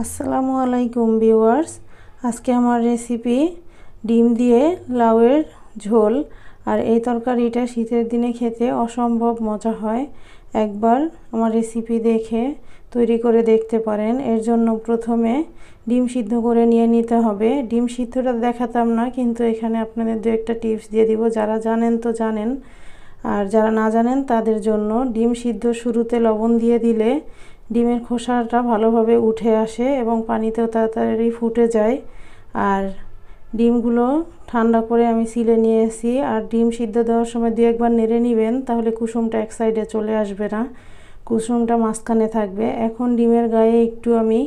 আসসালামু আলাইকুম ভিউয়ার্স। আজকে আমার রেসিপি ডিম দিয়ে লাউয়ের ঝোল আর এই তরকারিটা শীতের দিনে খেতে অসম্ভব মজা হয়। একবার আমার রেসিপি দেখে তৈরি করে দেখতে পারেন। এর জন্য প্রথমে ডিম সিদ্ধ করে নিয়ে নিতে হবে। ডিম সিদ্ধটা দেখাতাম না, কিন্তু এখানে আপনাদের দু একটা টিপস দিয়ে দিব। যারা জানেন তো জানেন। আর যারা না জানেন, তাদের জন্য ডিম সিদ্ধ শুরুতে লবণ দিয়ে দিলে ডিমের খোসাটা ভালোভাবে উঠে আসে এবং পানিতেও তাড়াতাড়ি ফুটে যায়। আর ডিমগুলো ঠান্ডা করে আমি সিলে নিয়ে এসি আর ডিম সিদ্ধ দেওয়ার সময় দু একবার নেড়ে নেবেন, তাহলে কুসুমটা এক সাইডে চলে আসবে না। কুসুমটা মাঝখানে থাকবে। এখন ডিমের গায়ে একটু আমি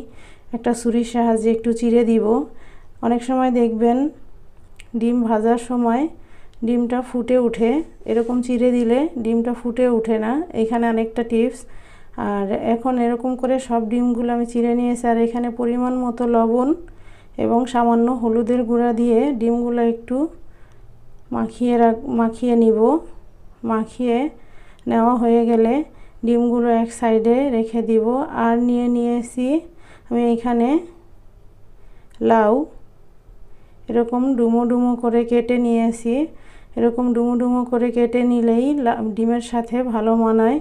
একটা ছুরির সাহায্যে একটু চিড়ে দিব। অনেক সময় দেখবেন ডিম ভাজার সময় ডিমটা ফুটে উঠে এরকম চিড়ে দিলে ডিমটা ফুটে ওঠে না। এখানে অনেকটা টিপস। আর এখন এরকম করে সব ডিমগুলো আমি চিড়ে নিয়েছি, আর এখানে পরিমাণ মতো লবণ এবং সামান্য হলুদের গুঁড়া দিয়ে ডিমগুলো একটু মাখিয়ে রাখ, মাখিয়ে নিব। মাখিয়ে নেওয়া হয়ে গেলে ডিমগুলো এক সাইডে রেখে দিব। আর নিয়ে নিয়েছি আমি এখানে লাউ। এরকম ডুমো ডুমো করে কেটে নিয়েছি। এরকম ডুমো ডুমো করে কেটে নিলেই ডিমের সাথে ভালো মানায়।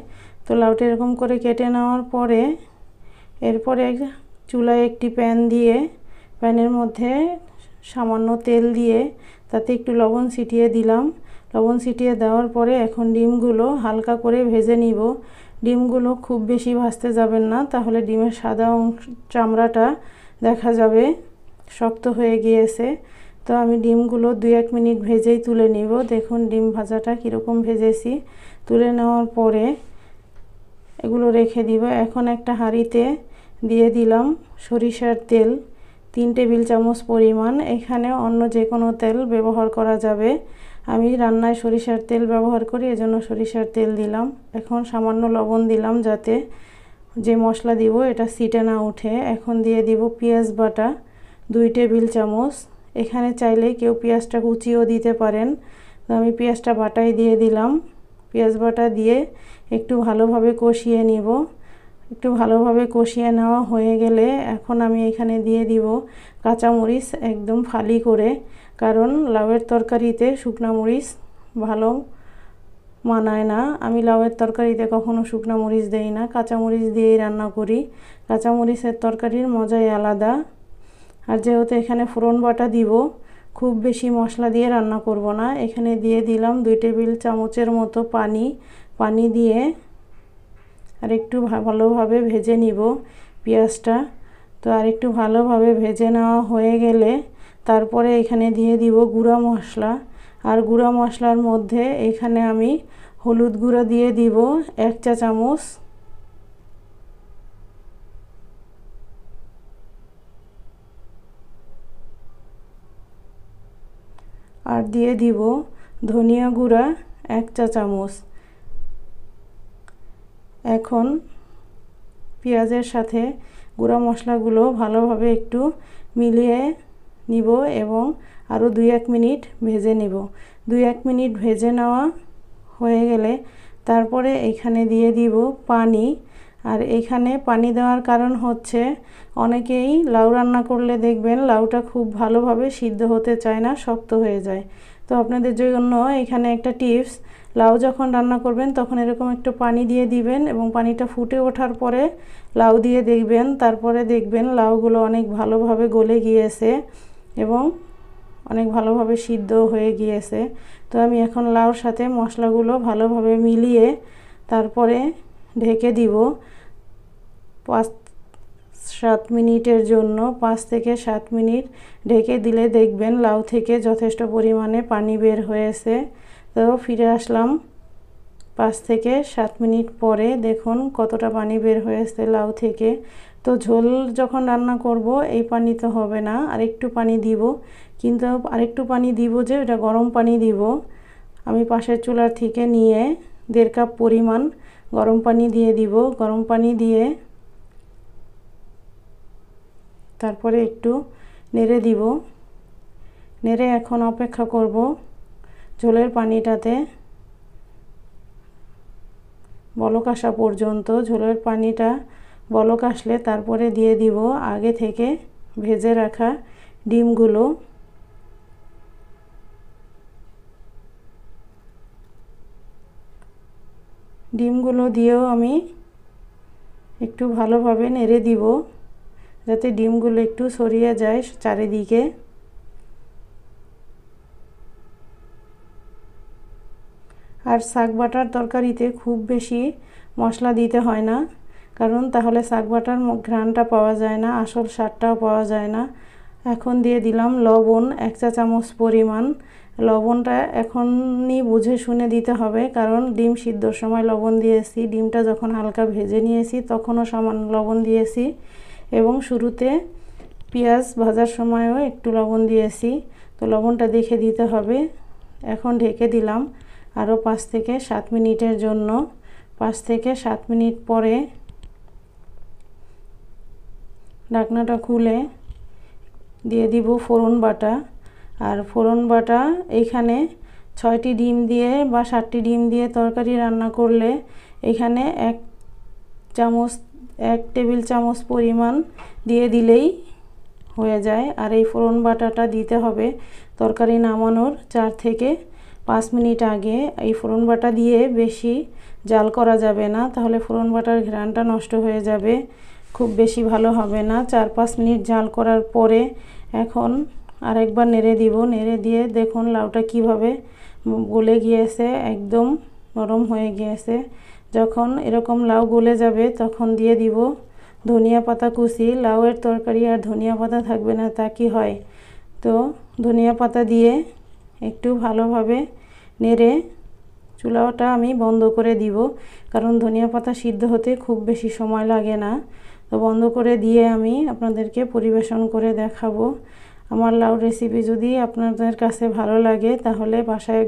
তো লাউটা এরকম করে কেটে নেওয়ার পরে এরপরে চুলায় একটি প্যান দিয়ে প্যানের মধ্যে সামান্য তেল দিয়ে তাতে একটু লবণ ছিটিয়ে দিলাম। লবণ ছিটিয়ে দেওয়ার পরে এখন ডিমগুলো হালকা করে ভেজে নিব। ডিমগুলো খুব বেশি ভাজতে যাবেন না, তাহলে ডিমের সাদা অংশ, চামড়াটা দেখা যাবে, শক্ত হয়ে গিয়েছে। তো আমি ডিমগুলো দুই এক মিনিট ভেজেই তুলে নিব। দেখুন ডিম ভাজাটা কীরকম ভেজেছি। তুলে নেওয়ার পরে এগুলো রেখে দিব। এখন একটা হাঁড়িতে দিয়ে দিলাম সরিষার তেল, তিন টেবিল চামচ পরিমাণ। এখানে অন্য যে কোনো তেল ব্যবহার করা যাবে। আমি রান্নায় সরিষার তেল ব্যবহার করি, এজন্য সরিষার তেল দিলাম। এখন সামান্য লবণ দিলাম যাতে যে মশলা দিব এটা সিটে না উঠে। এখন দিয়ে দিব পেঁয়াজ বাটা, দুই টেবিল চামচ। এখানে চাইলে কেউ পেঁয়াজটা কুচিও দিতে পারেন। আমি পেঁয়াজটা বাটাই দিয়ে দিলাম। পেঁয়াজ বাটা দিয়ে একটু ভালোভাবে কষিয়ে নিব। একটু ভালোভাবে কষিয়ে নেওয়া হয়ে গেলে এখন আমি এখানে দিয়ে দিব কাঁচামরিচ একদম ফালি করে, কারণ লাউয়ের তরকারিতে শুকনা মরিচ ভালো মানায় না। আমি লাউয়ের তরকারিতে কখনো শুকনা মরিচ দেই না, কাঁচামরিচ দিয়েই রান্না করি। কাঁচামরিচের তরকারির মজাই আলাদা। আর যেহেতু এখানে ফোড়ন বাটা দিব খুব বেশি মশলা দিয়ে রান্না করব না। এখানে দিয়ে দিলাম দুই টেবিল চামচের মতো পানি। পানি দিয়ে আর একটু ভালোভাবে ভেজে নিব পেঁয়াজটা। তো আর একটু ভালোভাবে ভেজে নেওয়া হয়ে গেলে তারপরে এখানে দিয়ে দিব গুঁড়া মশলা। আর গুঁড়া মশলার মধ্যে এখানে আমি হলুদ গুঁড়া দিয়ে দিব এক চা চামচ। আর দিয়ে দিব ধনিয়া গুঁড়া এক চা চামচ। এখন পেঁয়াজের সাথে গুঁড়া মশলাগুলো ভালোভাবে একটু মিলিয়ে নিব এবং আরও দুই এক মিনিট ভেজে নিব। দুই এক মিনিট ভেজে নেওয়া হয়ে গেলে তারপরে এখানে দিয়ে দিব পানি। আর এখানে পানি দেওয়ার কারণ হচ্ছে অনেকেই লাউ রান্না করলে দেখবেন লাউটা খুব ভালোভাবে সিদ্ধ হতে চায় না, শক্ত হয়ে যায়। তো আপনাদের জন্য এখানে একটা টিপস, লাউ যখন রান্না করবেন তখন এরকম একটু পানি দিয়ে দিবেন এবং পানিটা ফুটে ওঠার পরে লাউ দিয়ে দেখবেন, তারপরে দেখবেন লাউগুলো অনেক ভালোভাবে গলে গিয়েছে এবং অনেক ভালোভাবে সিদ্ধ হয়ে গিয়েছে। তো আমি এখন লাউর সাথে মশলাগুলো ভালোভাবে মিলিয়ে তারপরে ঢেকে দিব। পাঁচ, সাত মিনিটের জন্য পাঁচ থেকে সাত মিনিট ঢেকে দিলে দেখবেন লাউ থেকে যথেষ্ট পরিমাণে পানি বের হয়েছে। তো ফিরে আসলাম। পাঁচ থেকে সাত মিনিট পরে দেখুন কতটা পানি বের হয়েছে লাউ থেকে। তো ঝোল যখন রান্না করব, এই পানি তো হবে না, আরেকটু পানি দিব। কিন্তু আরেকটু পানি দিব যে, ওটা গরম পানি দিব। আমি পাশের চুলার থেকে নিয়ে দেড় কাপ পরিমাণ গরম পানি দিয়ে দিব। গরম পানি দিয়ে তারপরে একটু নেড়ে দিব। নেড়ে এখন অপেক্ষা করব ঝোলের পানিটাতে। বলক আসা পর্যন্ত ঝোলের পানিটা বলক আসলে তারপরে দিয়ে দিব। আগে থেকে ভেজে রাখা ডিমগুলো। ডিমগুলো দিয়েও আমি একটু ভালোভাবে নেড়ে দিব, যাতে ডিমগুলো একটু সরিয়ে যায় চারিদিকে। আর শাক বাটার তরকারিতে খুব বেশি মশলা দিতে হয় না, কারণ তাহলে শাক বাটার ঘ্রাণটা পাওয়া যায় না, আসল স্বাদটাও পাওয়া যায় না। এখন দিয়ে দিলাম লবণ, এক চা চামচ পরিমাণ। লবণটা এখনই বুঝে শুনে দিতে হবে, কারণ ডিম সিদ্ধর সময় লবণ দিয়েছি। ডিমটা যখন হালকা ভেজে নিয়েছি, তখনও সামান্য লবণ দিয়েছি। এবং শুরুতে পেঁয়াজ ভাজার সময়ও একটু লবণ দিয়েছি। তো লবণটা দেখে দিতে হবে। এখন ঢেকে দিলাম আরও পাঁচ থেকে সাত মিনিটের জন্য। পাঁচ থেকে সাত মিনিট পরে ঢাকনাটা খুলে দিয়ে দিব ফোড়ন বাটা। আর ফোড়ন বাটা এইখানে ছয়টি ডিম দিয়ে বা সাতটি ডিম দিয়ে তরকারি রান্না করলে এখানে এক চামচ, এক টেবিল চামচ পরিমাণ দিয়ে দিলেই হয়ে যায়। আর এই ফোড়ন বাটাটা দিতে হবে তরকারি নামানোর চার থেকে পাঁচ মিনিট আগে। এই ফোড়ন বাটা দিয়ে বেশি জাল করা যাবে না, তাহলে ফোড়ন বাটার ঘ্রানটা নষ্ট হয়ে যাবে। খুব বেশি ভালো হবে না। চার পাঁচ মিনিট জাল করার পরে এখন আরেকবার নেড়ে দিব। নেড়ে দিয়ে দেখুন লাউটা কীভাবে গলে গিয়েছে। একদম নরম হয়ে গিয়েছে। যখন এরকম লাউ গলে যাবে তখন দিয়ে দিব ধনিয়া পাতা কুচি। লাউয়ের তরকারি আর ধনিয়া পাতা থাকবে না, তা কি হয়? তো ধনিয়া পাতা দিয়ে একটু ভালোভাবে নেড়ে চুলাটা আমি বন্ধ করে দিব। কারণ ধনিয়া পাতা সিদ্ধ হতে খুব বেশি সময় লাগে না। তো বন্ধ করে দিয়ে আমি আপনাদেরকে পরিবেশন করে দেখাবো। আমার লাউ রেসিপি যদি আপনাদের কাছে ভালো লাগে, তাহলে বাসায়